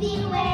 the way.